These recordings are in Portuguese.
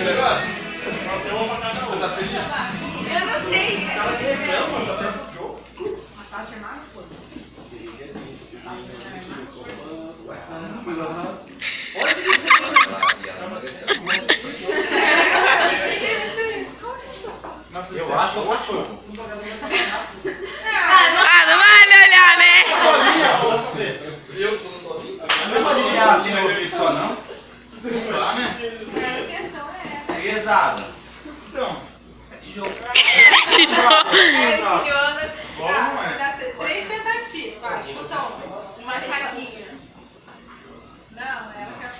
Tá agora? Você tá feliz? Eu não sei. Cara que reclama, tá perto do jogo. Eu acho que eu cachorro. Ah, não vale olhar, né? Eu tô sozinho? Não pode ligar assim no ouvido só, não? Lá, né? É pesado. Então. É tijolo. É, é. Dá três tentativas. Vai, chuta uma. uma faquinha. Não, ela quer.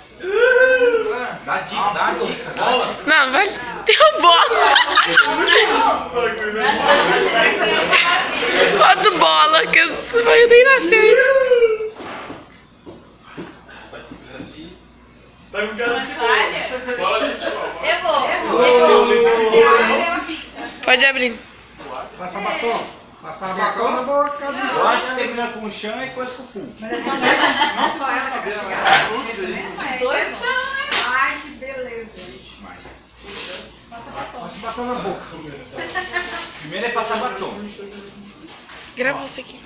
Dá dica, dá dica. Bola. Não, vai. Deu bola. Bota bola, que vai nem nasceu ainda. Tá com cara de bola. De futebol. Eu. Eu. Pode abrir. Passa batom. Passa batom na boca Eu acho que termina com chão e depois com pum. Não só ela que vai chegar. Dois são. Ai, que beleza. Passa batom. Passa batom na boca. Primeiro é passar batom. Grava você aqui.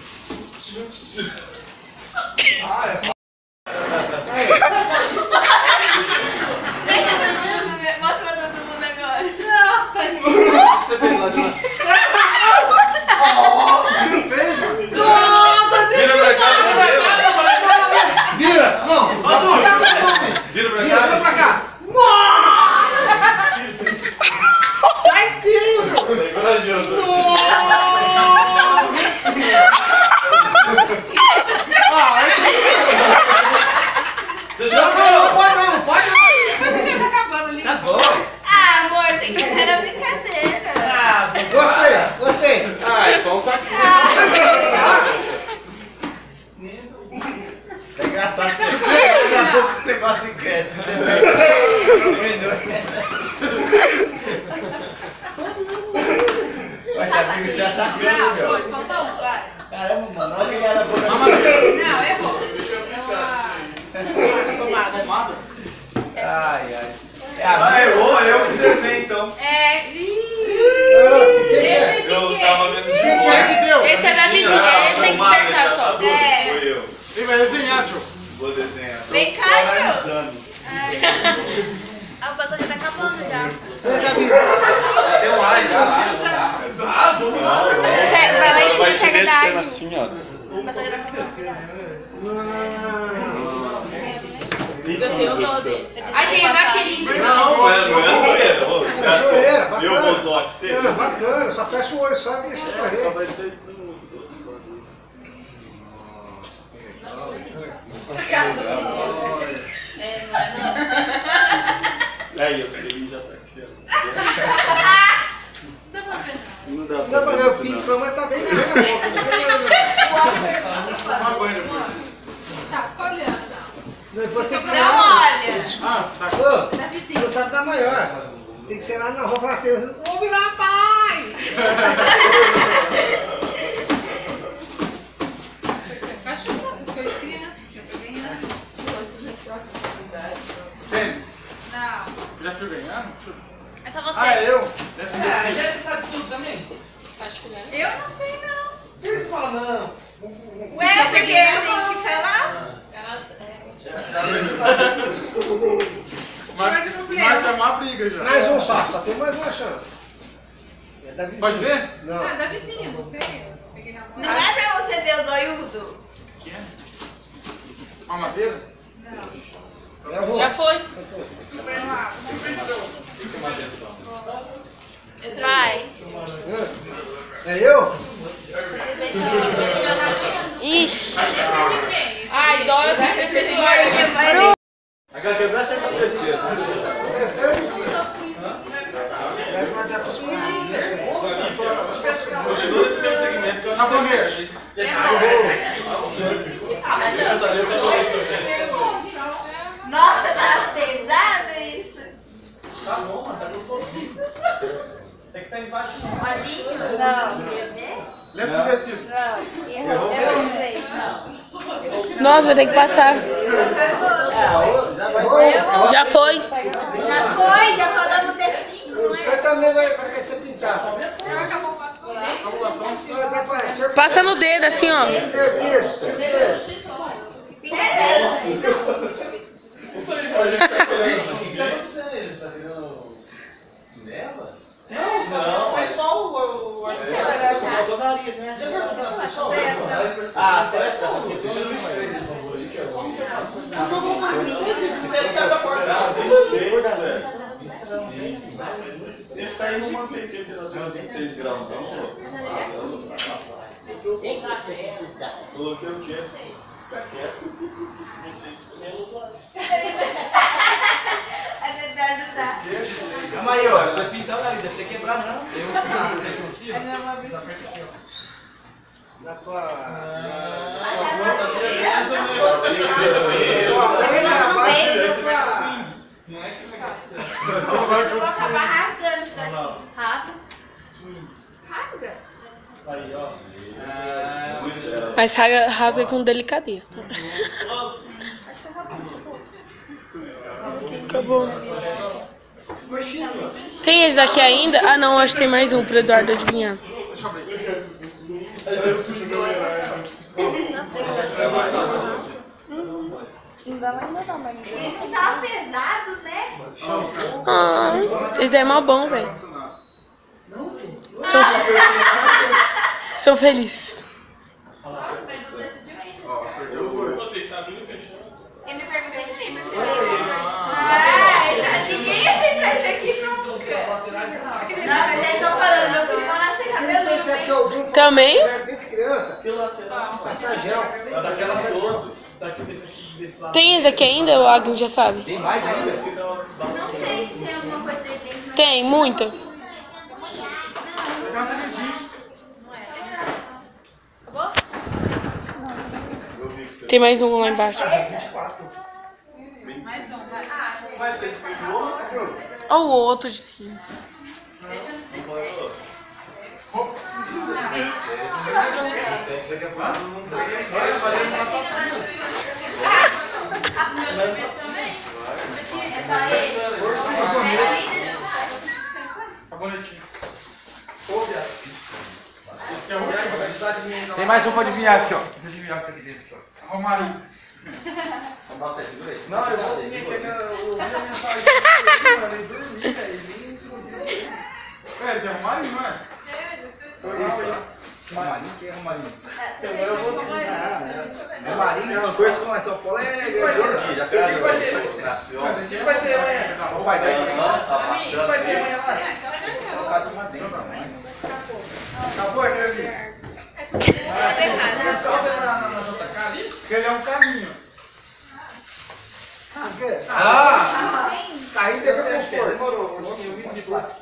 Mostra pra todo mundo agora. Você fez lá de lá. Vira pra cá, vira. Vira! Não! Vai passar batom. Vira pra Vira, vira pra cá. Certinho! É corajoso. Deixa Não, eu não, não pode não, pode não. Você já tá acabando ali. Tá bom. Ah, amor, tem que ser a brincadeira. Ah, Gostei, gostei. Ah, é só um saquinho. É engraçado você. Daqui a pouco o Você vê. Mas é sacana, Não, meu. dois, falta um, vai. Caramba, mano, olha que era a boca Não, errou. Deixa eu É puxar. uma- Tomada. Ai, ai. Ah, errou, eu que desenho então. É. Ah, é? Eu de tava vendo é que deu? Esse é da vizinha, ele tem que acertar só. É. Quem vai desenhar, tio? Vou desenhar. Vem cá, Tô Tio. analisando. Ah, o batom já tá acabando já. Você tá vindo? Deu lá já, lá. Ah, vamos lá. Pega, vai lá em cima e se pega da descendo água. assim, ó. O batom já tá acabando. Dele. Aí tem a daquele. Não, não é, não é zoeira. Você acha que Zoeira, eu- vou zoar que você? Ah, bacana, só fecha o olho só e deixa É, só correr. vai ser... Aí, os pelinhos já tá aqui, Dá pra ver. Não dá Não dá pra ver o pinto, não. não, mas tá bem grande a boca. Toma banho depois. Tá, fica olhando. Depois tem que ser. Ah, tá. Ô, Da vizinha. Não sabe dar maior. Tem que ser lá na rua falar assim, vou virar pai! Vai chutando, as coisas de criança. Já foi ganhando. Tênis. Não. Já fui ganhando? É só você. Ah, eu? Décimo Ah, terceiro. já sabe tudo também. Acho que não. Eu não sei, não. Por que você fala não? Ué, porque eu tenho que falar. Mas, mas é uma briga já. Mais um só, só tem mais uma chance. É da vizinha. Pode ver? Não. Ah, da vizinha, não sei. Peguei na mão. Não é pra você ver o zoiudo. Que é? Uma madeira? Eu vou. Já foi. Vai. É eu? Ixi. Esse é de quem? Ai, dó, eu tenho que crescer do olho. Acertou o terceiro. Terceiro? Vai guardar pros pais, né? Continua nesse mesmo segmento que eu acho que você achei. Deixa eu que eu fiz. Nossa, tá pesado isso. Tá bom, mas tá gostosinho. Tem que estar embaixo. Olhinho? Não. Quer ver? Lenço umedecido. Errou. Errou. Três. Nossa, vai ter que passar. É, já. Já foi. Já foi, já rodamos D5. Você também vai, deixa eu- Passa no dedo, assim, ó. Isso. Isso aí, pode assim. Tá? Você tá pegando nela? Não, não. Foi só o. o nariz, né? Ah, testa. Deixa eu ver mais ele favor aí, que é o. Jogou por mim. Você sai da porta. Ah, 26, velho. Esse aí não mantém temperatura 26 graus, então, pô. Coloquei o quê? Fica quieto. É não. Calma aí, ó. Você pintar o nariz, deve ser quebrar, não. Eu consigo, eu consigo. Desaperta aqui, Dá pra... Ah, a moça beleza, meu. Você não é que Eu vou acabar rasgando isso daqui. Rasga. Swing. Rasga. Aí, ó. Mas rasga, rasga com delicadeza. Acabou. Tem esse daqui ainda? Ah, não, acho que tem mais um pro Eduardo adivinhar. Isso que pesado, né? Ah, esse daí é mó bom, velho. Sou, sou feliz. Eu me perguntei mas cheguei Ai, já ninguém isso aqui nunca. Também? Tem esse aqui ainda ou alguém já sabe? Tem mais ainda? Não sei se tem alguma coisa aí dentro. Tem, muita. Tá é, é tem mais um lá embaixo. Mais um. Ah, ou outro de 15. Tem mais um pra adivinhar aqui, ó. Deixa eu adivinhar o aqui dentro, ó. Romário. Não, eu vou seguir pegando. Eu ouvi a mensagem. Ele dormia, ele nem É, esse é Romário, não é? Romarinho, quem é Romarinho? Eu vou seguir. Romarinho, as coisas como é São Paulo é gordinho. Já Quem vai ter? nasceu. Vai ter amanhã. Não vai dar. Tá baixando. Vai ter amanhã lá. Uma dentro, né? Acabou aquele ali. Na, na, na JK ali? Porque ele é um caminho. O quê? Ah! Carrinho Eu teve sei, acho que é. conforto. demorou. Acho que eu vi de plástico.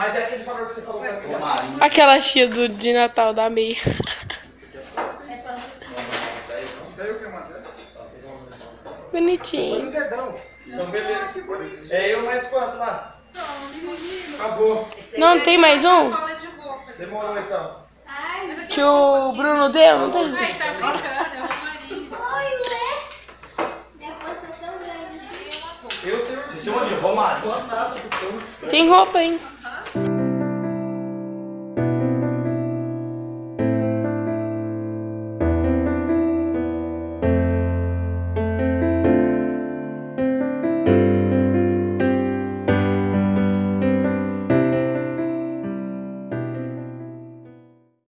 Mas é aquele favor que você falou pra mim. Romarinho. Aquela tia do, de Natal da meia. Que? Bonitinho. No dedão. Então, beleza. É eu mais quanto lá? Acabou. Não, tem mais um? Demorou então. Ai, Que o Bruno deu, não tem? Ai, tá brincando, é o Romarinho. oi, Lê. Depois você é tão grande. Eu sei o? Tem roupa, hein?